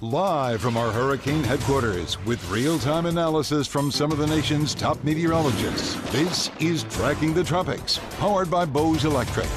Live from our hurricane headquarters with real time analysis from some of the nation's top meteorologists, this is Tracking the Tropics, powered by Bose Electric.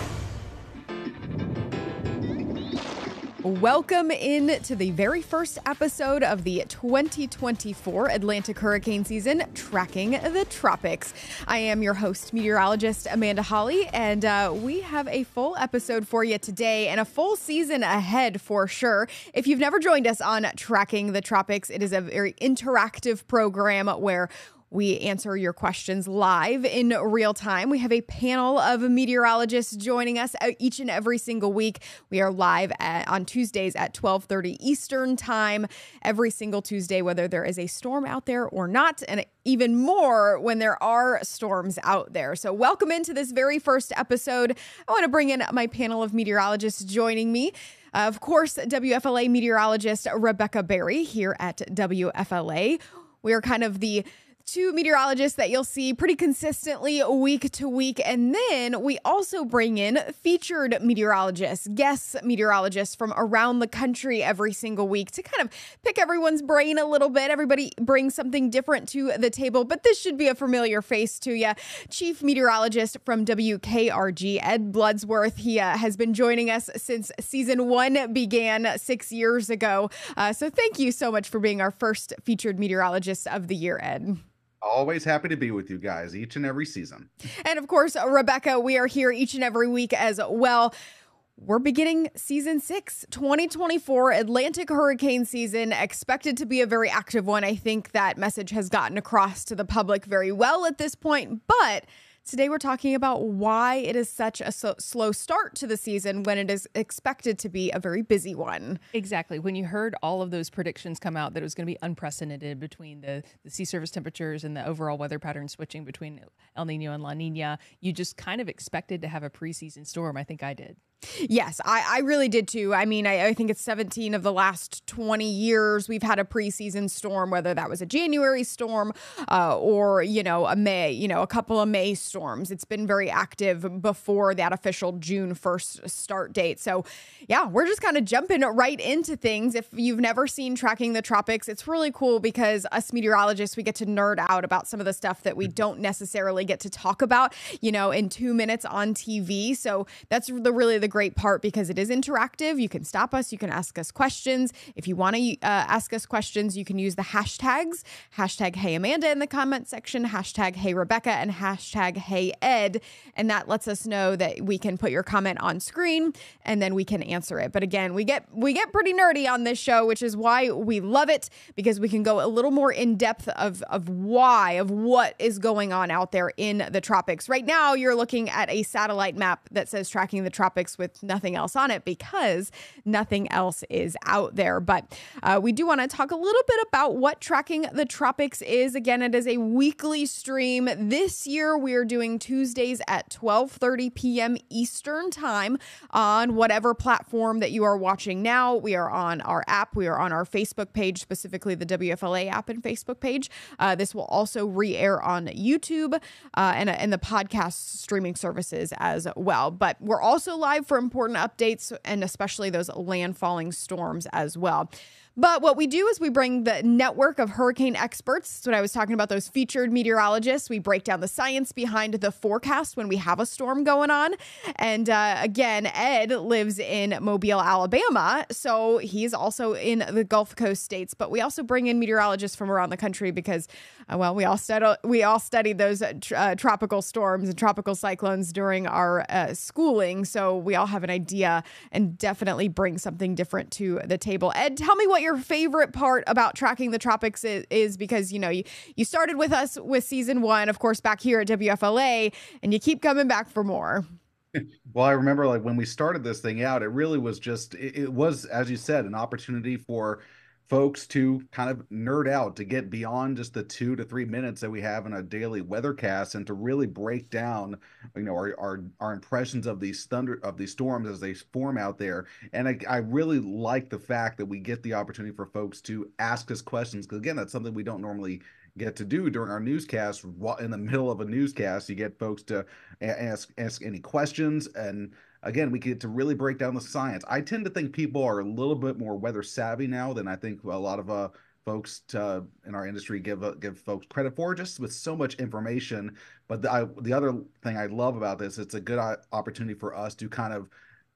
Welcome in to the very first episode of the 2024 Atlantic hurricane season, Tracking the Tropics. I am your host, meteorologist Amanda Holly, and uh, we have a full episode for you today and a full season ahead for sure. If you've never joined us on Tracking the Tropics, it is a very interactive program where we answer your questions live in real time. We have a panel of meteorologists joining us uh, each and every single week. We are live at, on Tuesdays at 12:30 Eastern Time every single Tuesday whether there is a storm out there or not and even more when there are storms out there. So welcome into this very first episode. I want to bring in my panel of meteorologists joining me. Uh, of course, WFLA meteorologist Rebecca Barry here at WFLA. We are kind of the two meteorologists that you'll see pretty consistently week to week. And then we also bring in featured meteorologists, guest meteorologists from around the country every single week to kind of pick everyone's brain a little bit. Everybody brings something different to the table, but this should be a familiar face to you. Chief meteorologist from WKRG, Ed Bloodsworth. He uh, has been joining us since season one began six years ago. Uh, so thank you so much for being our first featured meteorologist of the year, Ed. Always happy to be with you guys each and every season. And of course, Rebecca, we are here each and every week as well. We're beginning season six, 2024 Atlantic hurricane season, expected to be a very active one. I think that message has gotten across to the public very well at this point, but Today, we're talking about why it is such a so- slow start to the season when it is expected to be a very busy one. Exactly. When you heard all of those predictions come out that it was going to be unprecedented between the, the sea surface temperatures and the overall weather pattern switching between El Nino and La Nina, you just kind of expected to have a preseason storm. I think I did. Yes, I, I really did too. I mean, I, I, think it's 17 of the last 20 years we've had a preseason storm, whether that was a January storm uh, or, you know, a May, you know, a couple of May storms. It's been very active before that official June 1st start date. So, yeah, we're just kind of jumping right into things. If you've never seen Tracking the Tropics, it's really cool because us meteorologists, we get to nerd out about some of the stuff that we don't necessarily get to talk about, you know, in two minutes on TV. So, that's the really the great part because it is interactive. You can stop us, you can ask us questions. If you want to uh, ask us questions, you can use the hashtags hashtag Hey Amanda in the comment section, hashtag Hey Rebecca, and hashtag Hey Ed. And that lets us know that we can put your comment on screen and then we can answer it. But again, we get we get pretty nerdy on this show, which is why we love it because we can go a little more in depth of of why of what is going on out there in the tropics. Right now, you're looking at a satellite map that says tracking the tropics with nothing else on it because nothing else is out there. But uh, we do want to talk a little bit about what tracking the tropics is. Again, it is a weekly stream. This year, we are doing Tuesdays at 12:30 p.m. Eastern time on whatever platform that you are watching now. We are on our app. We are on our Facebook page, specifically the WFLA app and Facebook page. Uh, this will also re-air on YouTube uh, and, and the podcast streaming services as well. But we're also live for important updates and especially those landfalling storms as well. But what we do is we bring the network of hurricane experts. That's what I was talking about, those featured meteorologists. We break down the science behind the forecast when we have a storm going on. And uh, again, Ed lives in Mobile, Alabama. So he's also in the Gulf Coast states. But we also bring in meteorologists from around the country because, uh, well, we all, stud- we all studied those uh, tropical storms and tropical cyclones during our uh, schooling. So we all have an idea and definitely bring something different to the table. Ed, tell me what what your favorite part about tracking the tropics is, is because you know you, you started with us with season one, of course, back here at WFLA, and you keep coming back for more. Well, I remember like when we started this thing out, it really was just it, it was, as you said, an opportunity for folks to kind of nerd out to get beyond just the two to three minutes that we have in a daily weathercast and to really break down you know our our, our impressions of these thunder of these storms as they form out there. And I, I really like the fact that we get the opportunity for folks to ask us questions because again that's something we don't normally get to do during our newscast. In the middle of a newscast you get folks to ask ask any questions and again, we get to really break down the science. I tend to think people are a little bit more weather savvy now than I think a lot of uh, folks to, in our industry give uh, give folks credit for just with so much information but the, I, the other thing i love about this it's a good uh, opportunity for us to kind of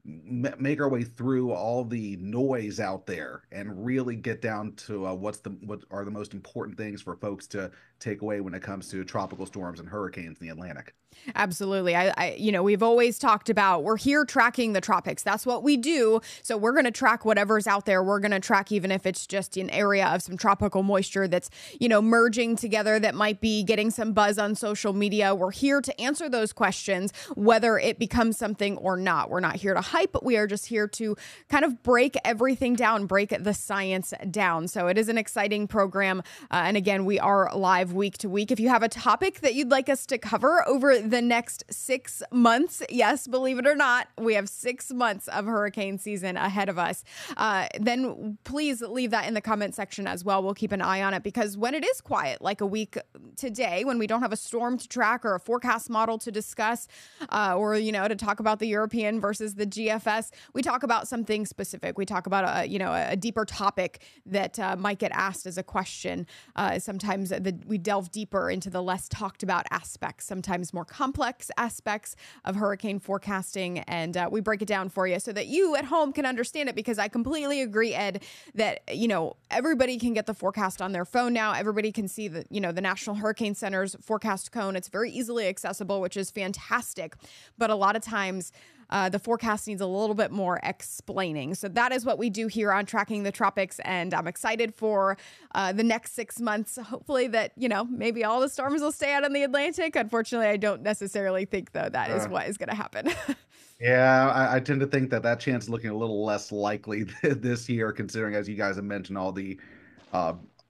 make our way through all the noise out there and really get down to uh, what's the what are the most important things for folks to take away when it comes to tropical storms and hurricanes in the Atlantic. Absolutely. I, I, you know, we've always talked about we're here tracking the tropics. That's what we do. So we're going to track whatever's out there. We're going to track even if it's just an area of some tropical moisture that's, you know, merging together that might be getting some buzz on social media. We're here to answer those questions, whether it becomes something or not. We're not here to hype, but we are just here to kind of break everything down, break the science down. So it is an exciting program. Uh, and again, we are live week to week. If you have a topic that you'd like us to cover over the next six months, yes, believe it or not, we have six months of hurricane season ahead of us. Uh, then please leave that in the comment section as well. We'll keep an eye on it because when it is quiet, like a week today, when we don't have a storm to track or a forecast model to discuss, uh, or you know, to talk about the European versus the GFS, we talk about something specific. We talk about a you know a deeper topic that uh, might get asked as a question. Uh, sometimes the, we delve deeper into the less talked about aspects, sometimes more complex aspects of hurricane forecasting. And uh, we break it down for you so that you at home can understand it because I completely agree, Ed, that, you know, everybody can get the forecast on their phone now. Everybody can see the, you know, the National Hurricane Center's forecast cone. It's very easily accessible, which is fantastic. But a lot of times, uh, the forecast needs a little bit more explaining. So that is what we do here on Tracking the Tropics. And I'm excited for uh, the next six months. Hopefully, that, you know, maybe all the storms will stay out in the Atlantic. Unfortunately, I don't necessarily think, though, that uh, is what is going to happen. yeah, I, I, tend to think that that chance is looking a little less likely this year, considering, as you guys have mentioned, all the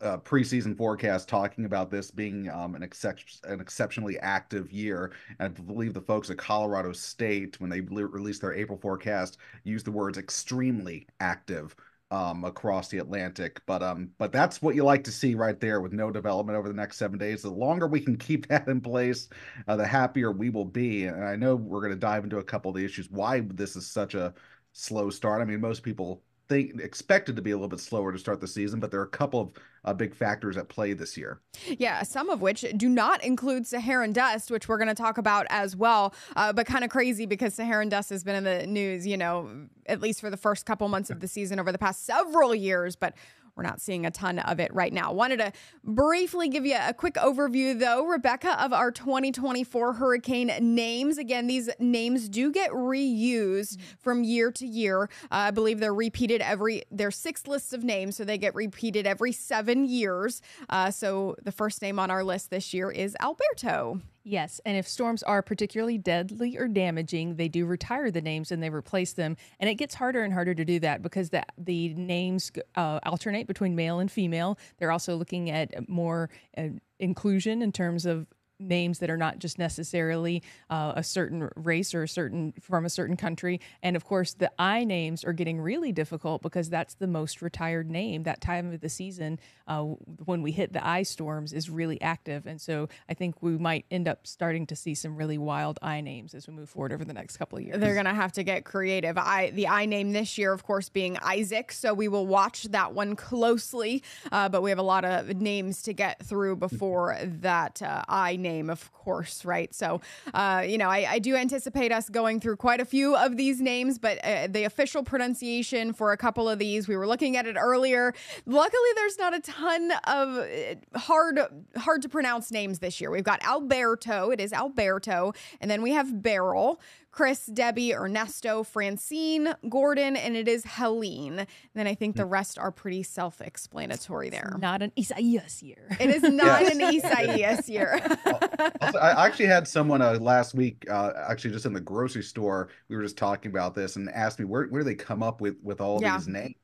uh, preseason forecast talking about this being um, an, excep- an exceptionally active year. And I believe the folks at Colorado State, when they le- released their April forecast, used the words extremely active um, across the Atlantic. But um, but that's what you like to see right there with no development over the next seven days. The longer we can keep that in place, uh, the happier we will be. And I know we're going to dive into a couple of the issues why this is such a slow start. I mean, most people think expected to be a little bit slower to start the season, but there are a couple of uh, big factors at play this year. Yeah, some of which do not include Saharan dust, which we're going to talk about as well. Uh, but kind of crazy because Saharan dust has been in the news, you know, at least for the first couple months of the season over the past several years. But we're not seeing a ton of it right now. Wanted to briefly give you a quick overview, though, Rebecca, of our 2024 hurricane names. Again, these names do get reused from year to year. Uh, I believe they're repeated every, there's six lists of names, so they get repeated every seven years. Uh, so the first name on our list this year is Alberto. Yes, and if storms are particularly deadly or damaging, they do retire the names and they replace them, and it gets harder and harder to do that because the the names uh, alternate between male and female. They're also looking at more uh, inclusion in terms of names that are not just necessarily uh, a certain race or a certain from a certain country. And of course the i names are getting really difficult because that's the most retired name. That time of the season uh, when we hit the i storms is really active. And so i think we might end up starting to see some really wild i names as we move forward over the next couple of years. They're going to have to get creative. I the i name this year of course being isaac. So we will watch that one closely uh, but we have a lot of names to get through before that uh, i name, of course, right? So, uh, you know, I, I, do anticipate us going through quite a few of these names, but uh, the official pronunciation for a couple of these, we were looking at it earlier. Luckily, there's not a ton of uh, hard, hard to pronounce names this year. We've got Alberto, it is Alberto, and then we have Beryl. Chris, Debbie, Ernesto, Francine, Gordon, and it is Helene. And then I think the rest are pretty self explanatory there. It's not an Isaias year. It is not yes. an Isaias year. also, I actually had someone uh, last week, uh, actually just in the grocery store, we were just talking about this and asked me where, where do they come up with, with all yeah. these names?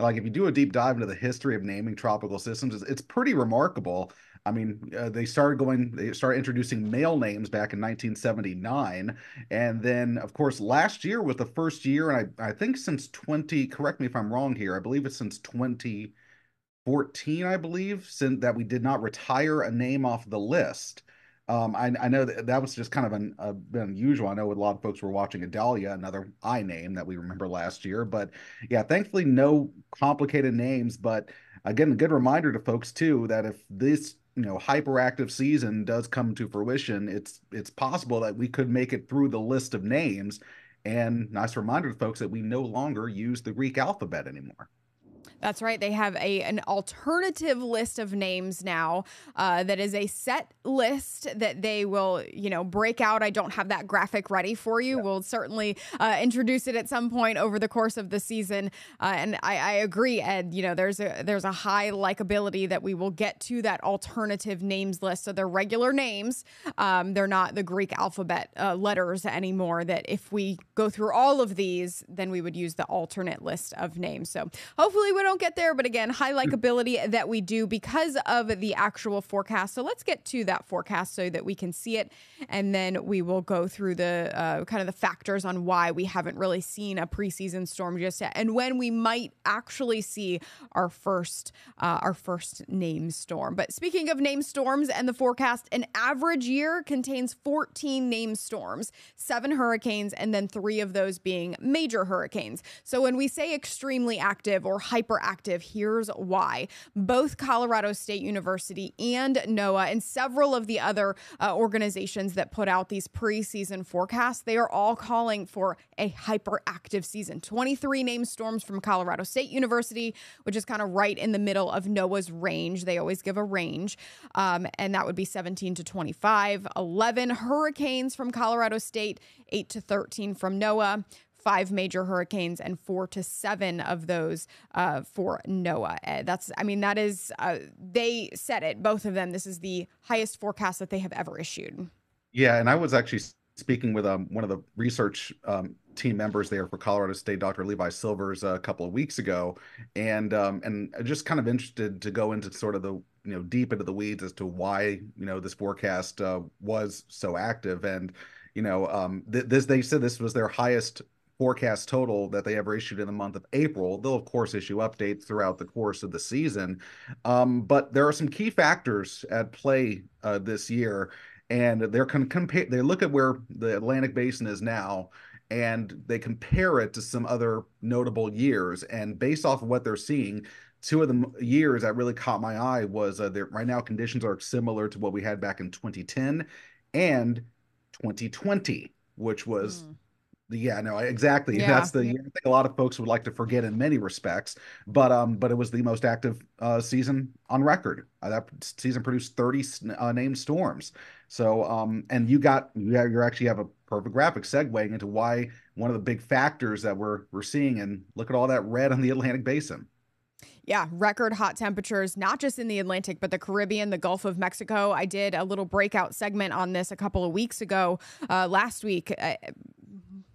Like if you do a deep dive into the history of naming tropical systems, it's, it's pretty remarkable. I mean, uh, they started going, they started introducing male names back in 1979. And then, of course, last year was the first year, and I, I think since 20, correct me if I'm wrong here, I believe it's since 2014, I believe, since that we did not retire a name off the list. Um, I, I know that that was just kind of an, bit unusual. I know a lot of folks were watching Idalia, another I name that we remember last year. But yeah, thankfully, no complicated names. But again, a good reminder to folks too that if this you know hyperactive season does come to fruition, it's it's possible that we could make it through the list of names. And nice reminder to folks that we no longer use the Greek alphabet anymore. That's right. They have a an alternative list of names now. Uh, that is a set list that they will, you know, break out. I don't have that graphic ready for you. Yeah. We'll certainly uh, introduce it at some point over the course of the season. Uh, and I, I, agree, Ed. You know, there's a there's a high likability that we will get to that alternative names list. So they're regular names. Um, they're not the Greek alphabet uh, letters anymore. That if we go through all of these, then we would use the alternate list of names. So hopefully, we don't get there, but again, high likability that we do because of the actual forecast. So let's get to that forecast so that we can see it, and then we will go through the uh, kind of the factors on why we haven't really seen a preseason storm just yet, and when we might actually see our first uh, our first name storm. But speaking of name storms and the forecast, an average year contains 14 name storms, seven hurricanes, and then three of those being major hurricanes. So when we say extremely active or hyper active. Here's why. Both Colorado State University and NOAA and several of the other uh, organizations that put out these preseason forecasts, they are all calling for a hyperactive season. 23 named storms from Colorado State University, which is kind of right in the middle of NOAA's range. They always give a range, um, and that would be 17 to 25. 11 hurricanes from Colorado State, 8 to 13 from NOAA five major hurricanes and four to seven of those uh, for NOAA. Uh, that's, I mean, that is, uh, they said it, both of them. This is the highest forecast that they have ever issued. Yeah. And I was actually speaking with um, one of the research um, team members there for Colorado State, Dr. Levi Silvers, a couple of weeks ago, and um, and just kind of interested to go into sort of the you know deep into the weeds as to why you know this forecast uh, was so active, and you know um, th- this they said this was their highest forecast total that they ever issued in the month of April. They'll of course issue updates throughout the course of the season, um, but there are some key factors at play uh, this year, and they're con- compare. They look at where the Atlantic Basin is now. And they compare it to some other notable years, and based off of what they're seeing, two of the years that really caught my eye was uh, right now conditions are similar to what we had back in 2010 and 2020 which was mm. Yeah, no, exactly. Yeah. That's the yeah. I think a lot of folks would like to forget in many respects, but um, but it was the most active uh, season on record. Uh, that season produced thirty uh, named storms. So um, and you got you, have, you actually have a perfect graphic segueing into why one of the big factors that we're we're seeing and look at all that red on the Atlantic Basin. Yeah, record hot temperatures, not just in the Atlantic, but the Caribbean, the Gulf of Mexico. I did a little breakout segment on this a couple of weeks ago, uh, last week. Uh,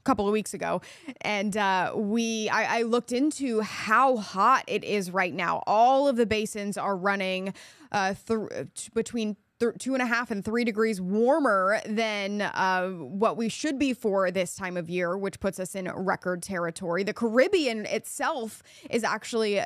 couple of weeks ago. And uh, we I, I, looked into how hot it is right now. All of the basins are running uh, th- between th- two and a half and three degrees warmer than uh, what we should be for this time of year, which puts us in record territory. The Caribbean itself is actually uh,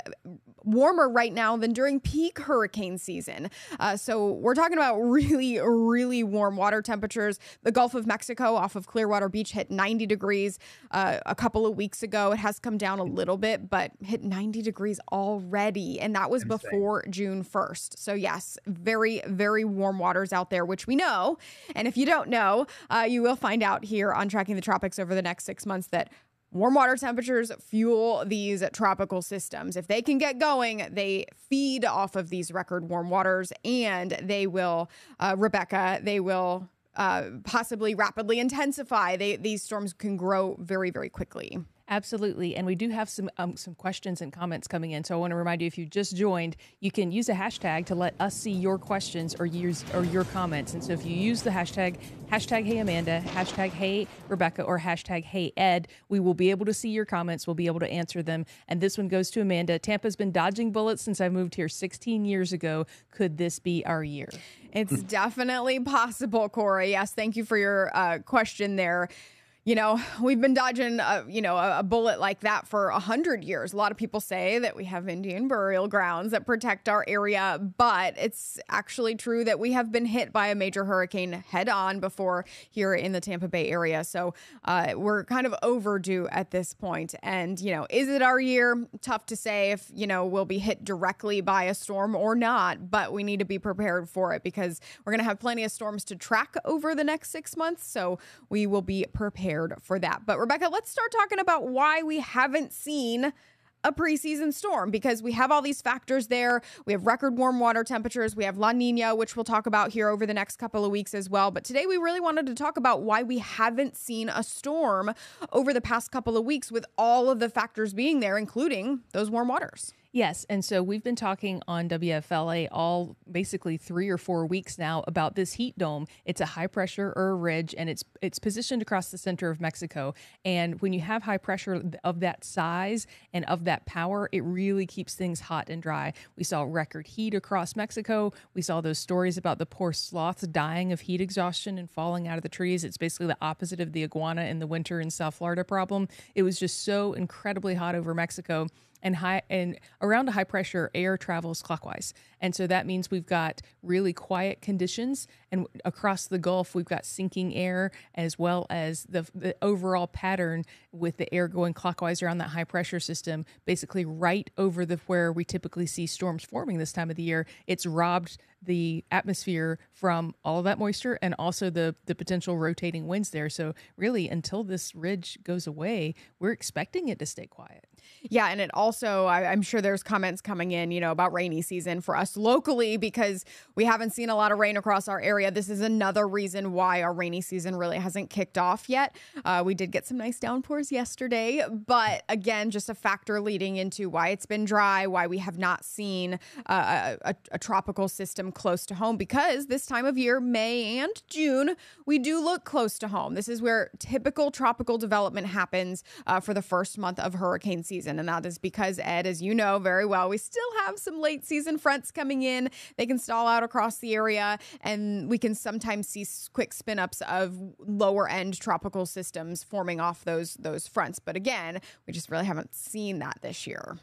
warmer right now than during peak hurricane season. Uh, so we're talking about really, really warm water temperatures. The Gulf of Mexico off of Clearwater Beach hit 90 degrees uh, a couple of weeks ago. It has come down a little bit, but hit 90 degrees already. And that was Insane. before June 1st. So, yes, very, very warm warm waters out there, which we know. And if you don't know, uh, you will find out here on Tracking the Tropics over the next six months that warm water temperatures fuel these tropical systems. If they can get going, they feed off of these record warm waters and they will, uh, Rebecca, they will uh, possibly rapidly intensify. They, these storms can grow very, very quickly. Absolutely. And we do have some um, some questions and comments coming in. So I want to remind you if you just joined, you can use a hashtag to let us see your questions or use or your comments. And so if you use the hashtag hashtag Hey Amanda, hashtag Hey Rebecca, or hashtag Hey Ed, we will be able to see your comments. We'll be able to answer them. And this one goes to Amanda. Tampa's been dodging bullets since I moved here 16 years ago. Could this be our year? It's definitely possible, Corey. Yes, thank you for your uh, question there you know, we've been dodging, a, you know, a, bullet like that for a hundred years. A lot of people say that we have Indian burial grounds that protect our area, but it's actually true that we have been hit by a major hurricane head on before here in the Tampa Bay area. So uh, we're kind of overdue at this point. And you know, is it our year? Tough to say if you know we'll be hit directly by a storm or not, but we need to be prepared for it because we're going to have plenty of storms to track over the next six months. So we will be prepared prepared for that. But Rebecca, let's start talking about why we haven't seen a preseason storm because we have all these factors there. We have record warm water temperatures. We have La Nina, which we'll talk about here over the next couple of weeks as well. But today we really wanted to talk about why we haven't seen a storm over the past couple of weeks with all of the factors being there, including those warm waters. Yes. And so we've been talking on WFLA all basically three or four weeks now about this heat dome. It's a high pressure or ridge and it's it's positioned across the center of Mexico. And when you have high pressure of that size and of that power, it really keeps things hot and dry. We saw record heat across Mexico. We saw those stories about the poor sloths dying of heat exhaustion and falling out of the trees. It's basically the opposite of the iguana in the winter in South Florida problem. It was just so incredibly hot over Mexico and high and around a high pressure air travels clockwise. And so that means we've got really quiet conditions and across the gulf we've got sinking air as well as the, the overall pattern with the air going clockwise around that high pressure system basically right over the where we typically see storms forming this time of the year. It's robbed the atmosphere from all of that moisture and also the the potential rotating winds there. So really until this ridge goes away we're expecting it to stay quiet yeah, and it also, I, am sure there's comments coming in, you know, about rainy season for us locally because we haven't seen a lot of rain across our area. This is another reason why our rainy season really hasn't kicked off yet. Uh, we did get some nice downpours yesterday, but again, just a factor leading into why it's been dry, why we have not seen uh, a, a tropical system close to home because this time of year, May and June, we do look close to home. This is where typical tropical development happens uh, for the first month of hurricane season season. And that is because, Ed, as you know very well, we still have some late season fronts coming in. They can stall out across the area, and we can sometimes see quick spin ups of lower end tropical systems forming off those those fronts. But again, we just really haven't seen that this year.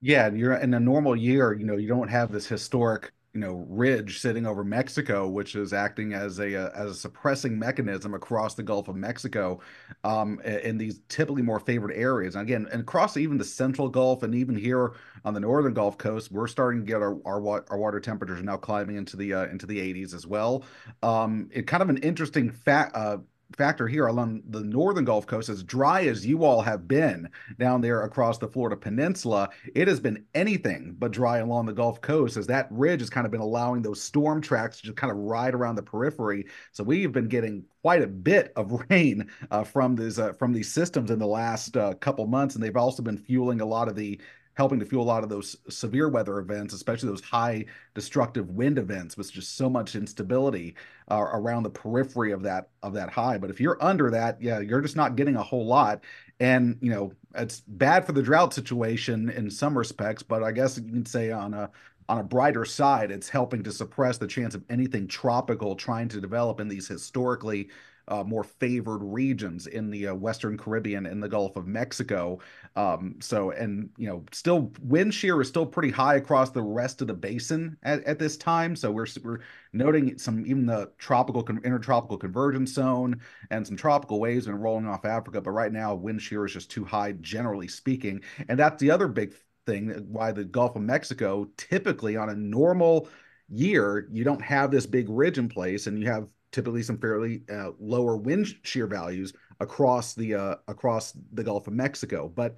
Yeah, you're in a normal year, you know, you don't have this historic you know ridge sitting over Mexico, which is acting as a, a, as a suppressing mechanism across the Gulf of Mexico, um, in these typically more favored areas. And again, and across even the central Gulf and even here on the northern Gulf Coast, we're starting to get our our, our water temperatures now climbing into the uh, into the 80s as well. Um, it kind of an interesting fact. Uh, factor here along the northern Gulf Coast, as dry as you all have been down there across the Florida Peninsula, it has been anything but dry along the Gulf Coast, as that ridge has kind of been allowing those storm tracks to just kind of ride around the periphery. So we've been getting quite a bit of rain uh, from these uh, from these systems in the last uh, couple months, and they've also been fueling a lot of the helping to fuel a lot of those severe weather events, especially those high destructive wind events with just so much instability uh, around the periphery of that of that high. But if you're under that, yeah, you're just not getting a whole lot. And you know, it's bad for the drought situation in some respects, but I guess you can say on a on a brighter side, it's helping to suppress the chance of anything tropical trying to develop in these historically uh, more favored regions in the uh, Western Caribbean and the Gulf of Mexico. Um, so, and you know, still wind shear is still pretty high across the rest of the basin at, at this time. So we're we're noting some even the tropical intertropical convergence zone and some tropical waves and rolling off Africa. But right now, wind shear is just too high, generally speaking, and that's the other big thing why the Gulf of Mexico typically on a normal year you don't have this big ridge in place and you have typically some fairly uh, lower wind shear values across the uh, across the Gulf of Mexico. But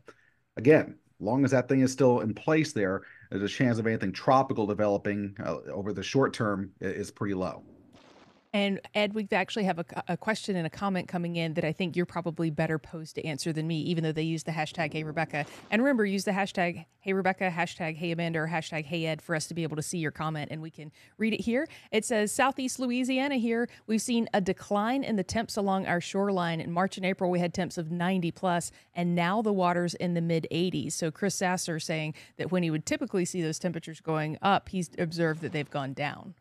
again, long as that thing is still in place there, the chance of anything tropical developing uh, over the short term is pretty low. And Ed, we actually have a, a, question and a comment coming in that I think you're probably better posed to answer than me, even though they use the hashtag Hey Rebecca. And remember, use the hashtag Hey Rebecca, hashtag Hey Amanda, or hashtag Hey Ed for us to be able to see your comment and we can read it here. It says Southeast Louisiana here. We've seen a decline in the temps along our shoreline. In March and April, we had temps of 90 plus, and now the water's in the mid 80s. So Chris Sasser saying that when he would typically see those temperatures going up, he's observed that they've gone down.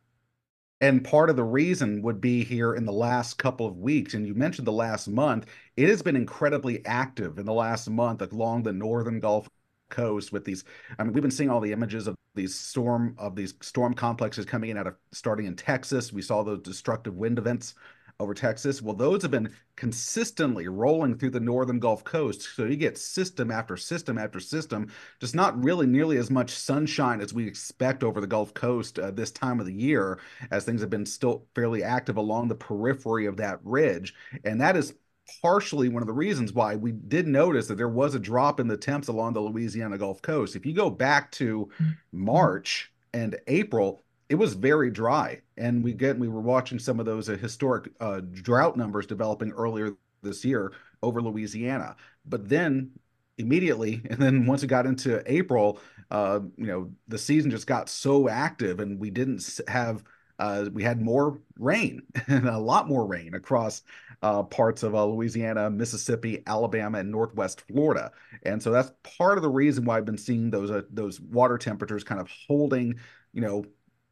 And part of the reason would be here in the last couple of weeks, and you mentioned the last month, it has been incredibly active in the last month along the northern Gulf Coast with these. I mean, we've been seeing all the images of these storm of these storm complexes coming in out of starting in Texas. We saw those destructive wind events over Texas. Well, those have been consistently rolling through the northern Gulf Coast. So you get system after system after system, just not really nearly as much sunshine as we expect over the Gulf Coast uh, this time of the year, as things have been still fairly active along the periphery of that ridge. And that is partially one of the reasons why we did notice that there was a drop in the temps along the Louisiana Gulf Coast. If you go back to mm-hmm. March and April, it was very dry. And we get we were watching some of those uh, historic uh, drought numbers developing earlier this year over louisiana. But then immediately and then once it got into april uh, you know the season just got so active and we didn't have uh, we had more rain and a lot more rain across uh, parts of uh, Louisiana, Mississippi, Alabama, and Northwest Florida, and so that's part of the reason why I've been seeing those uh, those water temperatures kind of holding, you know,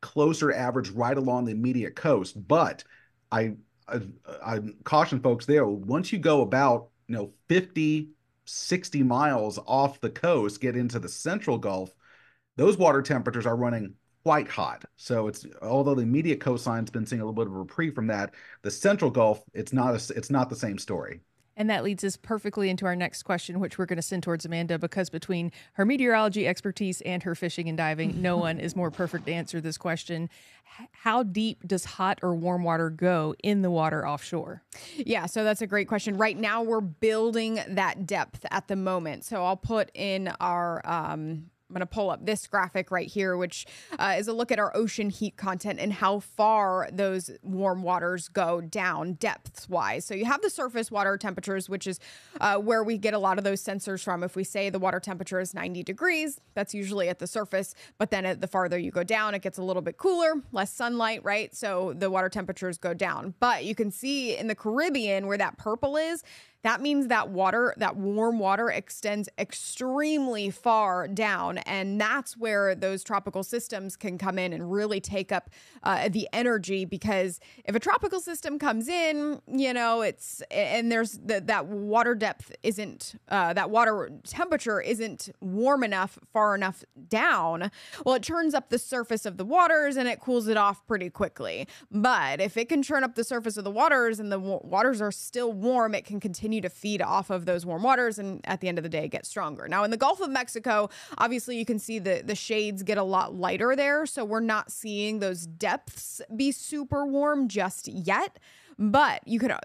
closer average right along the immediate coast. But I, I, I caution folks there, once you go about, you know, 50, 60 miles off the coast, get into the central Gulf, those water temperatures are running quite hot. So it's although the immediate coastline's been seeing a little bit of a reprieve from that, the central Gulf, it's not a, it's not the same story. And that leads us perfectly into our next question, which we're going to send towards Amanda because between her meteorology expertise and her fishing and diving, no one is more perfect to answer this question. How deep does hot or warm water go in the water offshore? Yeah, so that's a great question. Right now, we're building that depth at the moment. So I'll put in our um, I'm going to pull up this graphic right here, which uh, is a look at our ocean heat content and how far those warm waters go down depths wise. So you have the surface water temperatures, which is uh, where we get a lot of those sensors from. If we say the water temperature is 90 degrees, that's usually at the surface. But then at the farther you go down, it gets a little bit cooler, less sunlight, right? So the water temperatures go down. But you can see in the Caribbean where that purple is, that means that water, that warm water extends extremely far down. And that's where those tropical systems can come in and really take up uh, the energy. Because if a tropical system comes in, you know, it's, and there's the, that water depth isn't, uh, that water temperature isn't warm enough, far enough down, well, it turns up the surface of the waters and it cools it off pretty quickly. But if it can turn up the surface of the waters and the w- waters are still warm, it can continue continue to feed off of those warm waters and at the end of the day get stronger. Now in the Gulf of Mexico, obviously you can see the the shades get a lot lighter there, so we're not seeing those depths be super warm just yet. But you could, uh,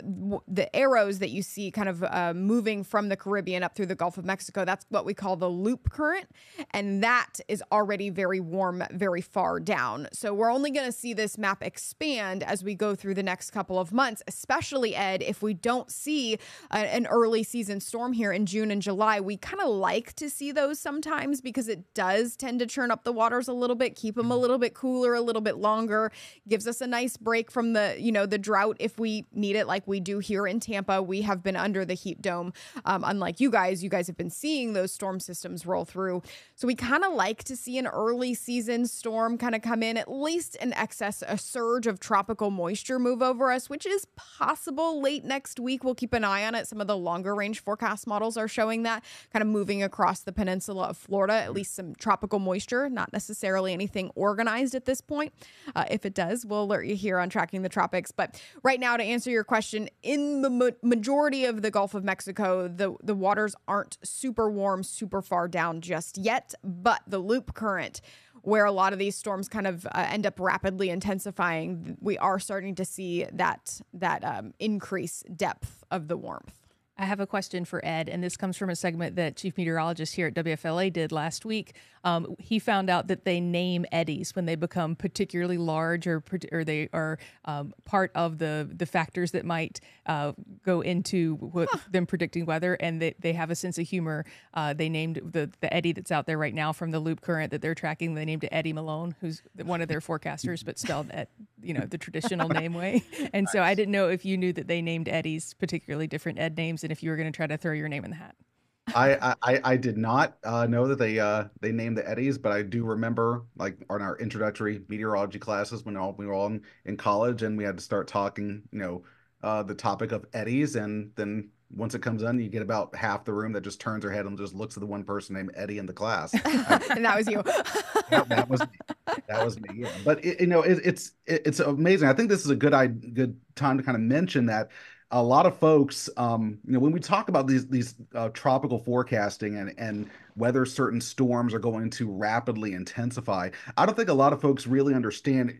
the arrows that you see kind of uh, moving from the Caribbean up through the Gulf of Mexico, that's what we call the loop current. And that is already very warm, very far down. So we're only going to see this map expand as we go through the next couple of months, especially, Ed, if we don't see a, an early season storm here in June and July. We kind of like to see those sometimes because it does tend to churn up the waters a little bit, keep them a little bit cooler, a little bit longer, gives us a nice break from the, you know, the drought if we need it like we do here in Tampa. We have been under the heat dome. Um, unlike you guys, you guys have been seeing those storm systems roll through. So we kind of like to see an early season storm kind of come in, at least an excess, a surge of tropical moisture move over us, which is possible late next week. We'll keep an eye on it. Some of the longer range forecast models are showing that kind of moving across the peninsula of Florida, at least some tropical moisture, not necessarily anything organized at this point. Uh, if it does, we'll alert you here on Tracking the Tropics. But right now, to answer your question, in the ma- majority of the Gulf of Mexico, the, the waters aren't super warm, super far down just yet, but the loop current where a lot of these storms kind of uh, end up rapidly intensifying, we are starting to see that that um, increase depth of the warmth. I have a question for Ed, and this comes from a segment that Chief Meteorologist here at WFLA did last week. Um, he found out that they name eddies when they become particularly large, or or they are um, part of the the factors that might uh, go into what, huh. them predicting weather, and they, they have a sense of humor. Uh, they named the the eddy that's out there right now from the loop current that they're tracking. They named it Eddie Malone, who's one of their forecasters, but spelled at you know the traditional name way. And so I didn't know if you knew that they named eddies particularly different Ed names, and if you were going to try to throw your name in the hat. I, I I did not uh, know that they uh, they named the eddies, but I do remember like on our introductory meteorology classes when all, we were all in, in college and we had to start talking, you know, uh, the topic of eddies, and then once it comes on, you get about half the room that just turns their head and just looks at the one person named Eddie in the class. and that was you. that, that, was me. That was me. Yeah. But it, you know, it, it's it, it's amazing. I think this is a good I, good time to kind of mention that a lot of folks, um, you know, when we talk about these these uh, tropical forecasting and and whether certain storms are going to rapidly intensify, I don't think a lot of folks really understand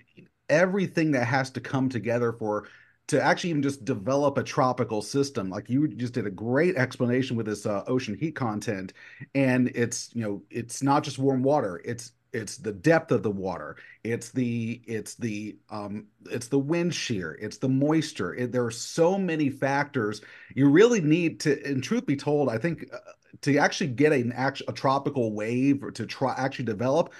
everything that has to come together for to actually even just develop a tropical system. Like you just did a great explanation with this uh, ocean heat content, and it's you know it's not just warm water. It's it's the depth of the water. It's the it's the um it's the wind shear. It's the moisture. It, there are so many factors. You really need to and truth be told i think uh, to actually get an actual a tropical wave or to try actually develop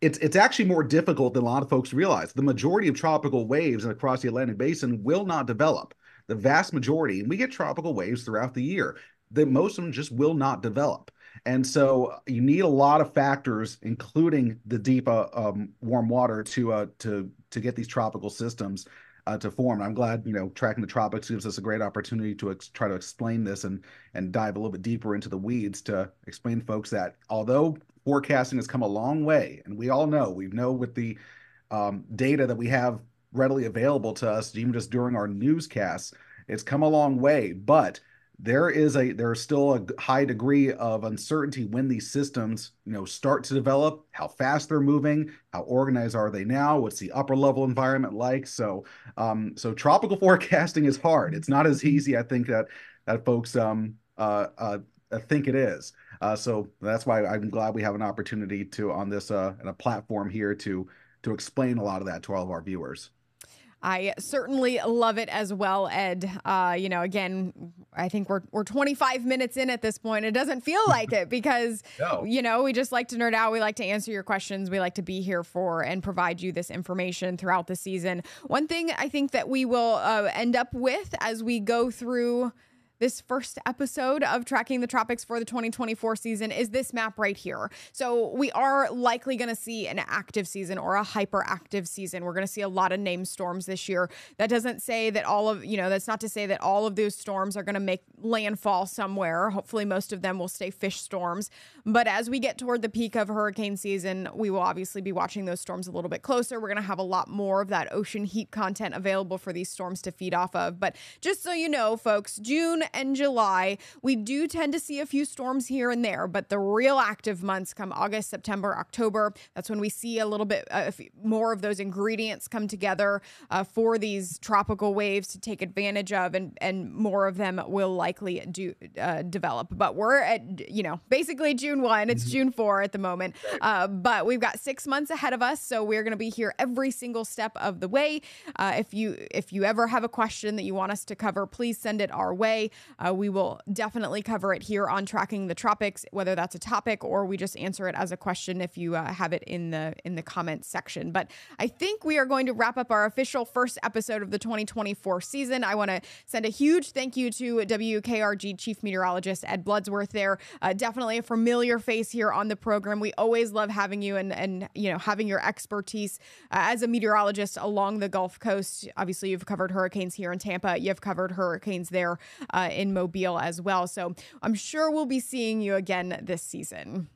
it's it's actually more difficult than a lot of folks realize. The majority of tropical waves across the atlantic basin will not develop. The vast majority and we get tropical waves throughout the year that most of them just will not develop and so you need a lot of factors, including the deep uh, um, warm water, to uh, to to get these tropical systems uh, to form. I'm glad you know tracking the tropics gives us a great opportunity to ex- try to explain this and and dive a little bit deeper into the weeds to explain folks that although forecasting has come a long way, and we all know we know with the um, data that we have readily available to us, even just during our newscasts, it's come a long way, but there is a there's still a high degree of uncertainty when these systems you know start to develop how fast they're moving how organized are they now what's the upper level environment like? So um so tropical forecasting is hard. It's not as easy i think that that folks um uh, uh think it is. Uh so that's why i'm glad we have an opportunity to on this uh and a platform here to to explain a lot of that to all of our viewers I certainly love it as well, Ed. Uh, you know, again, I think we're we're 25 minutes in at this point. It doesn't feel like it because no. you know we just like to nerd out. We like to answer your questions. We like to be here for and provide you this information throughout the season. One thing I think that we will uh, end up with as we go through this first episode of Tracking the Tropics for the 2024 season is this map right here. So we are likely going to see an active season or a hyperactive season. We're going to see a lot of name storms this year. That doesn't say that all of, you know, that's not to say that all of those storms are going to make landfall somewhere. Hopefully, most of them will stay fish storms. But as we get toward the peak of hurricane season, we will obviously be watching those storms a little bit closer. We're going to have a lot more of that ocean heat content available for these storms to feed off of. But just so you know, folks, June and July, we do tend to see a few storms here and there, but the real active months come August, September, October. That's when we see a little bit uh, more of those ingredients come together uh, for these tropical waves to take advantage of, and, and more of them will likely do uh, develop. But we're at, you know, basically June 1, it's mm-hmm. June 4 at the moment. Uh, but we've got six months ahead of us, so we're going to be here every single step of the way. Uh, if you if you ever have a question that you want us to cover, please send it our way. Uh, we will definitely cover it here on Tracking the Tropics, whether that's a topic or we just answer it as a question if you uh, have it in the in the comments section. But I think we are going to wrap up our official first episode of the 2024 season. I want to send a huge thank you to WKRG Chief Meteorologist Ed Bloodsworth. There, uh, definitely a familiar face here on the program. We always love having you and and you know having your expertise uh, as a meteorologist along the Gulf Coast. Obviously, you've covered hurricanes here in Tampa. You've covered hurricanes there uh, in Mobile as well. So I'm sure we'll be seeing you again this season.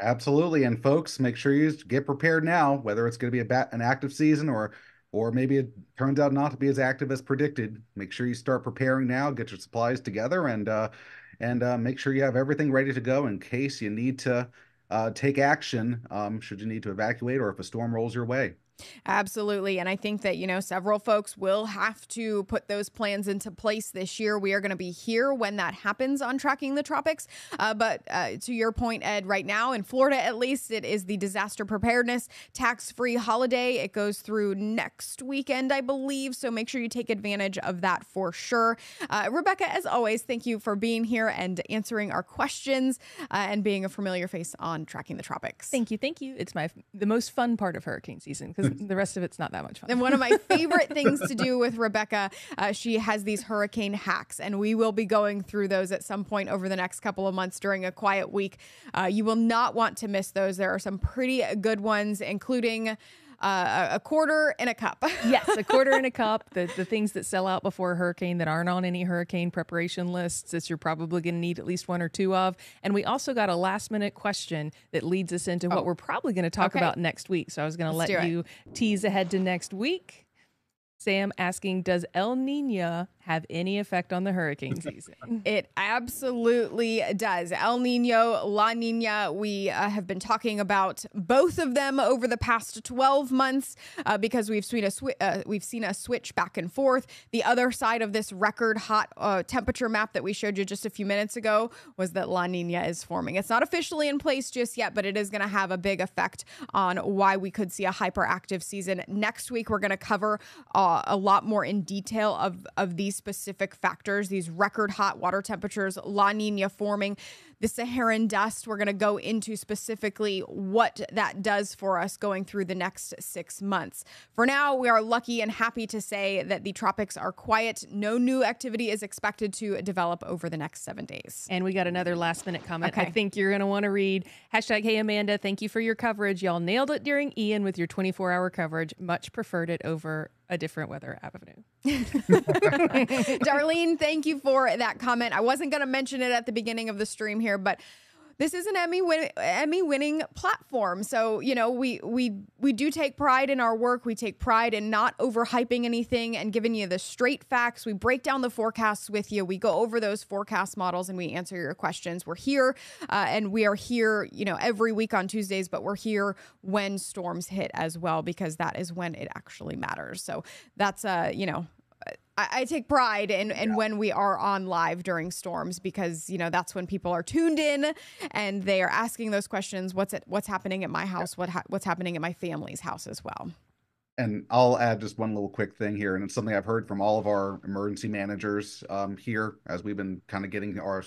Absolutely, and folks, make sure you get prepared now. Whether it's going to be a bat, an active season or or maybe it turns out not to be as active as predicted. Make sure you start preparing now. Get your supplies together and uh, and uh, make sure you have everything ready to go in case you need to uh, take action. Um, should you need to evacuate or if a storm rolls your way. Absolutely. And I think that, you know, several folks will have to put those plans into place this year. We are going to be here when that happens on Tracking the Tropics. Uh, but uh, to your point, Ed, right now in Florida, at least, it is the disaster preparedness tax free holiday. It goes through next weekend, I believe. So make sure you take advantage of that for sure. Uh, Rebecca, as always, thank you for being here and answering our questions uh, and being a familiar face on Tracking the Tropics. Thank you. Thank you. It's my the most fun part of hurricane season because the rest of it's not that much fun. And one of my favorite things to do with Rebecca, uh, she has these hurricane hacks, and we will be going through those at some point over the next couple of months during a quiet week. Uh, you will not want to miss those. There are some pretty good ones, including uh, a quarter and a cup. yes, a quarter and a cup. The the things that sell out before a hurricane that aren't on any hurricane preparation lists that you're probably going to need at least one or two of. And we also got a last minute question that leads us into oh. what we're probably going to talk okay. about next week. So I was going to let you tease ahead to next week. Sam asking, does El Nino have any effect on the hurricane season? it absolutely does. El Nino, La Nina, we uh, have been talking about both of them over the past 12 months uh, because we've seen a uh, we've seen a switch back and forth. The other side of this record hot uh, temperature map that we showed you just a few minutes ago was that La Nina is forming. It's not officially in place just yet, but it is going to have a big effect on why we could see a hyperactive season. Next week, we're going to cover uh, a lot more in detail of, of these specific factors, these record hot water temperatures, La Nina forming the Saharan dust. We're going to go into specifically what that does for us going through the next six months. For now, we are lucky and happy to say that the tropics are quiet. No new activity is expected to develop over the next seven days. And we got another last minute comment okay. I think you're going to want to read. Hashtag Hey Amanda, thank you for your coverage. Y'all nailed it during Ian with your 24 hour coverage. Much preferred it over a different weather avenue. Darlene, thank you for that comment. I wasn't going to mention it at the beginning of the stream here, but this is an Emmy win- Emmy winning platform. So, you know, we we we do take pride in our work. We take pride in not overhyping anything and giving you the straight facts. We break down the forecasts with you. We go over those forecast models and we answer your questions. We're here uh, and we are here, you know, every week on Tuesdays, but we're here when storms hit as well because that is when it actually matters. So, that's uh, you know, I, I take pride in, in yeah. when we are on live during storms because you know that's when people are tuned in and they are asking those questions. What's it? What's happening at my house? What ha- what's happening at my family's house as well? And I'll add just one little quick thing here, and it's something I've heard from all of our emergency managers um, here as we've been kind of getting our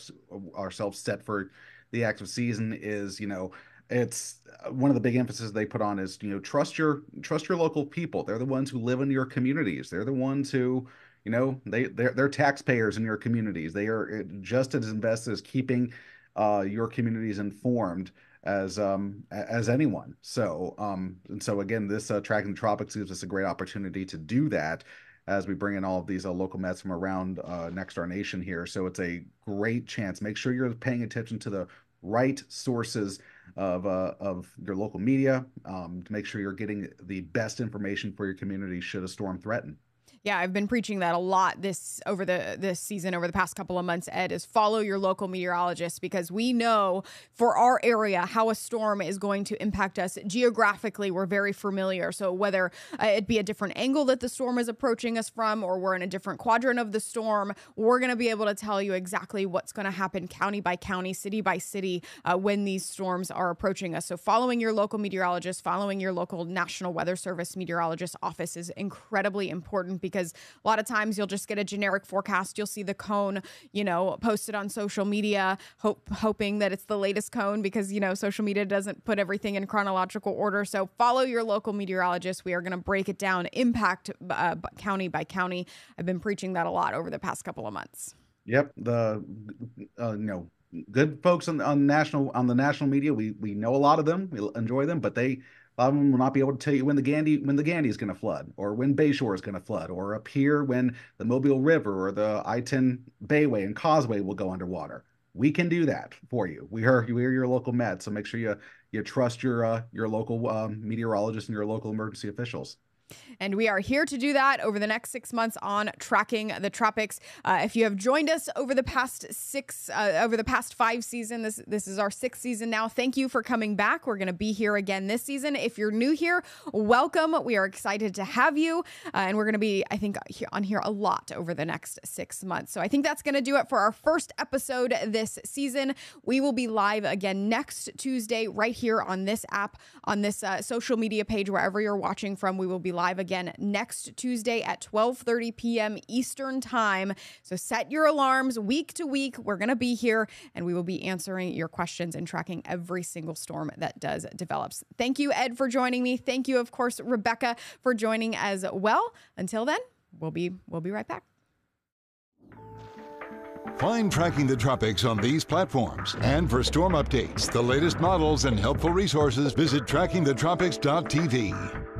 ourselves set for the active season. Is you know it's uh, one of the big emphasis they put on is you know trust your trust your local people they're the ones who live in your communities they're the ones who you know, they they're, they're taxpayers in your communities. They are just as invested as keeping uh, your communities informed as um as anyone. So um and so again, this uh, tracking the tropics gives us a great opportunity to do that as we bring in all of these uh, local mets from around uh, next our nation here. So it's a great chance. Make sure you're paying attention to the right sources of uh, of your local media um, to make sure you're getting the best information for your community should a storm threaten. Yeah, I've been preaching that a lot this over the this season over the past couple of months. Ed is follow your local meteorologist because we know for our area how a storm is going to impact us geographically. We're very familiar, so whether uh, it be a different angle that the storm is approaching us from, or we're in a different quadrant of the storm, we're going to be able to tell you exactly what's going to happen county by county, city by city uh, when these storms are approaching us. So following your local meteorologist, following your local National Weather Service meteorologist office is incredibly important because a lot of times you'll just get a generic forecast. You'll see the cone, you know, posted on social media, hope, hoping that it's the latest cone because, you know, social media doesn't put everything in chronological order. So follow your local meteorologist. We are going to break it down impact uh, county by county. I've been preaching that a lot over the past couple of months. Yep. The, uh, you know, good folks on, on national on the national media. We we know a lot of them. We enjoy them, but they a lot of them will not be able to tell you when the Gandy when the Gandy is going to flood, or when Bayshore is going to flood, or up here when the Mobile River or the I-10 Bayway and Causeway will go underwater. We can do that for you. We are we are your local met, so make sure you you trust your uh, your local um, meteorologist and your local emergency officials. And we are here to do that over the next six months on tracking the tropics. Uh, if you have joined us over the past six, uh, over the past five season, this this is our sixth season now. Thank you for coming back. We're going to be here again this season. If you're new here, welcome. We are excited to have you, uh, and we're going to be, I think, on here a lot over the next six months. So I think that's going to do it for our first episode this season. We will be live again next Tuesday, right here on this app, on this uh, social media page, wherever you're watching from. We will be live again next Tuesday at 12:30 p.m. Eastern Time. So set your alarms week to week. We're going to be here and we will be answering your questions and tracking every single storm that does develops. Thank you Ed for joining me. Thank you of course Rebecca for joining as well. Until then, we'll be we'll be right back. Find Tracking the Tropics on these platforms. And for storm updates, the latest models, and helpful resources, visit trackingthetropics.tv.